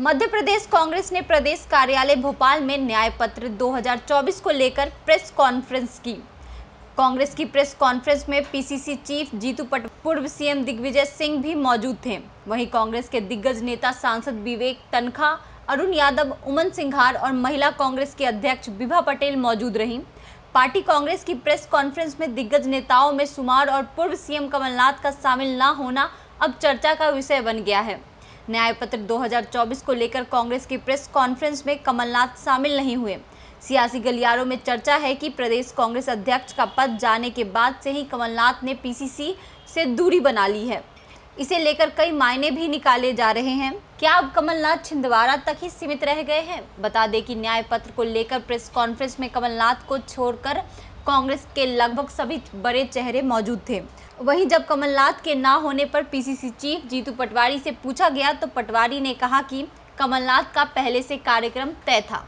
मध्य प्रदेश कांग्रेस ने प्रदेश कार्यालय भोपाल में न्याय पत्र 2024 को लेकर प्रेस कॉन्फ्रेंस की। कांग्रेस की प्रेस कॉन्फ्रेंस में पीसीसी चीफ जीतू पट, पूर्व सीएम दिग्विजय सिंह भी मौजूद थे। वहीं कांग्रेस के दिग्गज नेता सांसद विवेक तनखा, अरुण यादव उमन सिंघार और महिला कांग्रेस की अध्यक्ष विभा पटेल मौजूद रहीं। पार्टी कांग्रेस की प्रेस कॉन्फ्रेंस में दिग्गज नेताओं में सुमार और पूर्व सीएम कमलनाथ का शामिल न होना अब चर्चा का विषय बन गया है। न्याय पत्र 2024 को लेकर कांग्रेस की प्रेस कॉन्फ्रेंस में कमलनाथ शामिल नहीं हुए। सियासी गलियारों में चर्चा है कि प्रदेश कांग्रेस अध्यक्ष का पद जाने के बाद से ही कमलनाथ ने पीसीसी से दूरी बना ली है। इसे लेकर कई मायने भी निकाले जा रहे हैं। क्या अब कमलनाथ छिंदवाड़ा तक ही सीमित रह गए हैं? बता दें कि न्याय पत्र को लेकर प्रेस कॉन्फ्रेंस में कमलनाथ को छोड़कर कांग्रेस के लगभग सभी बड़े चेहरे मौजूद थे। वहीं जब कमलनाथ के ना होने पर पीसीसी चीफ जीतू पटवारी से पूछा गया तो पटवारी ने कहा कि कमलनाथ का पहले से कार्यक्रम तय था।